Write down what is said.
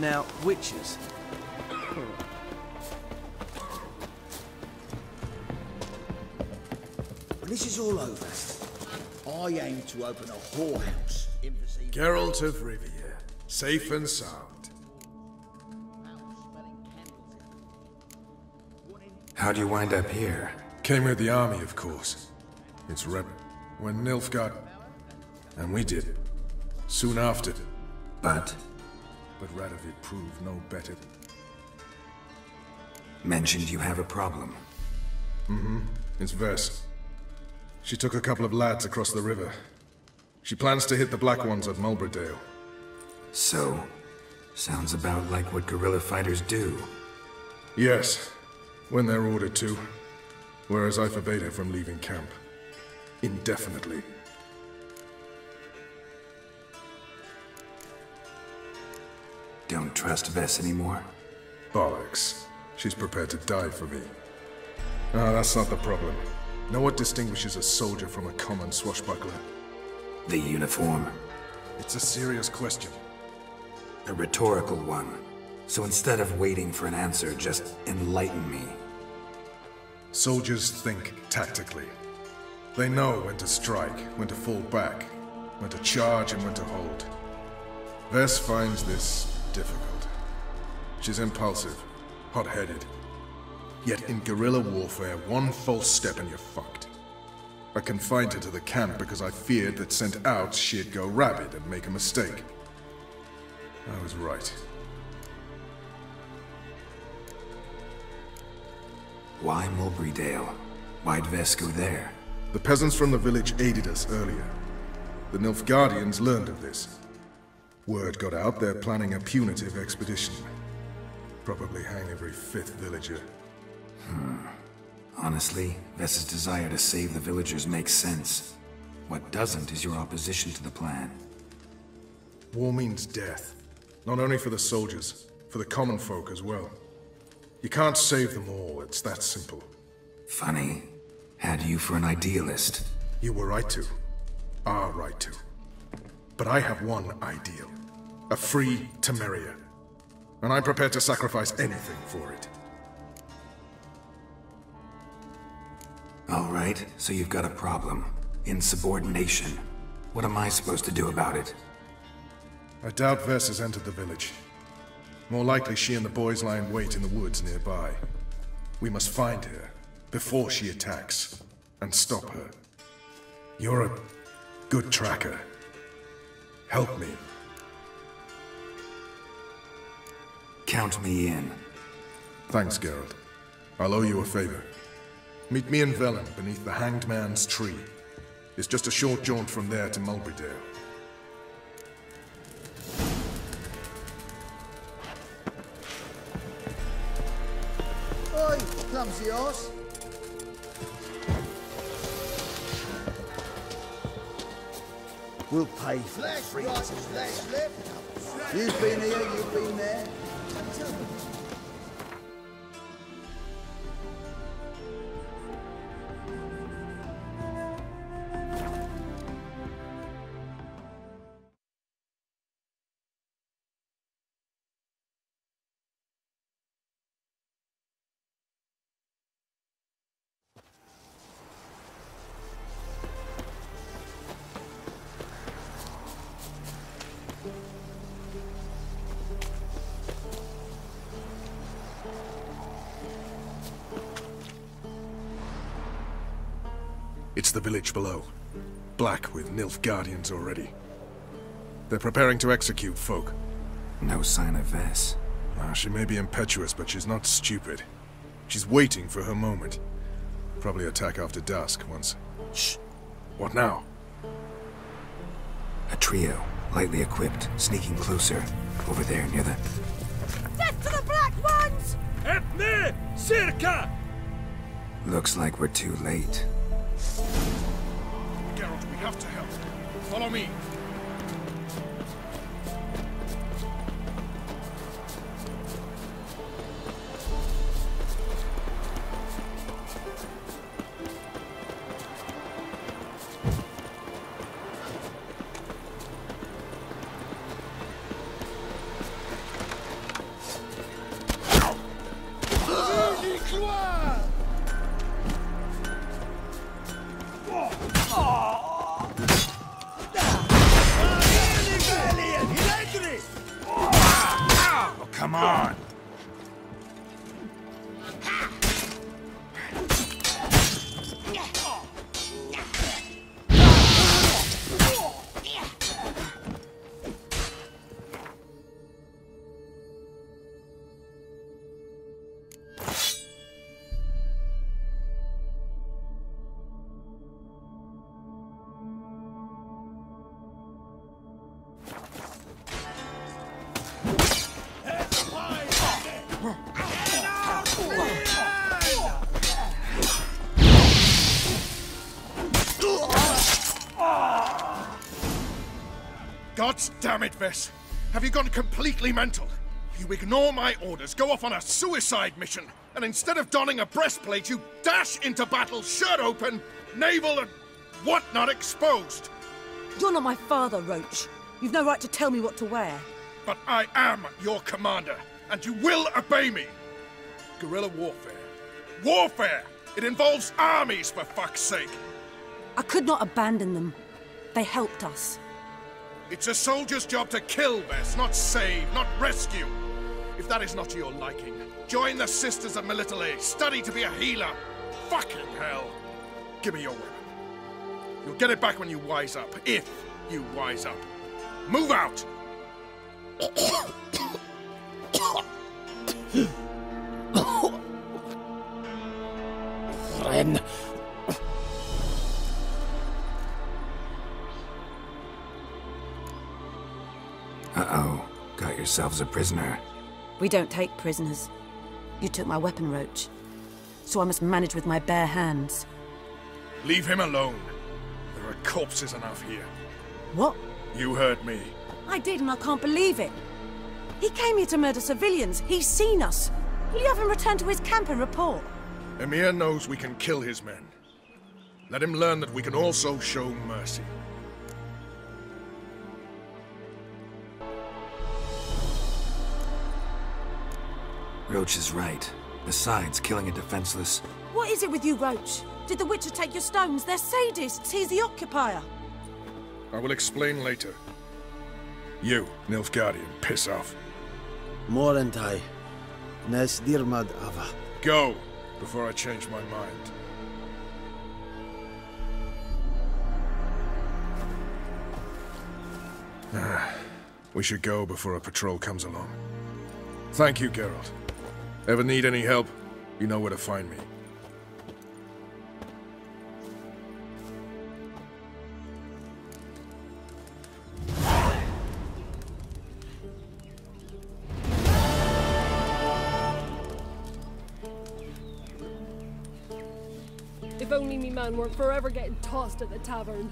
Now, witches. When this is all over, I aim to open a whorehouse in Vizima. Geralt of Rivia, safe and sound. How'd you wind up here? Came with the army, of course. It's Reb. When Nilfgaard... And we did. Soon after. But But Radovid proved no better. mentioned you have a problem. Mm-hmm. It's Ves. She took a couple of lads across the river. She plans to hit the Black Ones at Mulbrydale. So, sounds about like what guerrilla fighters do. Yes, when they're ordered to. Whereas I forbade her from leaving camp. Indefinitely. Trust Ves anymore? Bollocks. She's prepared to die for me. Ah, that's not the problem. Know what distinguishes a soldier from a common swashbuckler? The uniform. It's a serious question. A rhetorical one. So instead of waiting for an answer, just enlighten me. Soldiers think tactically. They know when to strike, when to fall back, when to charge and when to hold. Ves finds this difficult. She's impulsive, hot-headed. Yet in guerrilla warfare, one false step and you're fucked. I confined her to the camp because I feared that sent out she'd go rabid and make a mistake. I was right. Why Mulbrydale? Why'd Ves go there? The peasants from the village aided us earlier. The Nilfgaardians learned of this. Word got out they're planning a punitive expedition. Probably hang every fifth villager. Hmm. Honestly, Ves's desire to save the villagers makes sense. What doesn't is your opposition to the plan. War means death. Not only for the soldiers, for the common folk as well. You can't save them all, it's that simple. Funny. Had you for an idealist. You were right to. Are right to. But I have one ideal. A free Temeria. And I'm prepared to sacrifice anything for it. All right, so you've got a problem. Insubordination. What am I supposed to do about it? I doubt Ves has entered the village. More likely she and the boys lie in wait in the woods nearby. We must find her before she attacks and stop her. You're a good tracker. Help me. Count me in. Thanks, Geralt. I'll owe you a favor. Meet me in Velen beneath the Hanged Man's tree. It's just a short jaunt from there to Mulbrydale. Oi, clumsy horse. We'll pay for the free slip. You've been here, you've been there. Two. It's the village below. Black with Nilfgaardians already. They're preparing to execute folk. No sign of Ves. Ah, she may be impetuous, but she's not stupid. She's waiting for her moment. Probably attack after dusk once. Shh. What now? A trio, lightly equipped, sneaking closer. Over there, near the... Death to the Black Ones! Ethne! Circa! Looks like we're too late. Geralt, we have to help. Follow me. God's damn it, Ves! Have you gone completely mental? You ignore my orders, go off on a suicide mission, and instead of donning a breastplate, you dash into battle, shirt open, navel and whatnot exposed. You're not my father, Roche. You've no right to tell me what to wear. But I am your commander, and you will obey me. Guerrilla warfare. Warfare! It involves armies, for fuck's sake! I could not abandon them. They helped us. It's a soldier's job to kill, Ves, not save, not rescue. If that is not to your liking, join the Sisters of Melitele. Study to be a healer. Fucking hell. Give me your weapon. You'll get it back when you wise up, if you wise up. Move out! yourselves a prisoner. We don't take prisoners. You took my weapon, Roche. So I must manage with my bare hands. Leave him alone. There are corpses enough here. What? You heard me. I did, and I can't believe it. He came here to murder civilians. He's seen us. Will you have him return to his camp and report? Emhyr knows we can kill his men. Let him learn that we can also show mercy. Roche is right. Besides, killing a defenseless... What is it with you, Roche? Did the Witcher take your stones? They're sadists. He's the occupier. I will explain later. You, Nilfgaardian, piss off. Morentai. Nes dirmad ava. Go, before I change my mind. Ah, we should go before a patrol comes along. Thank you, Geralt. Ever need any help, you know where to find me. If only me man weren't forever getting tossed at the tavern.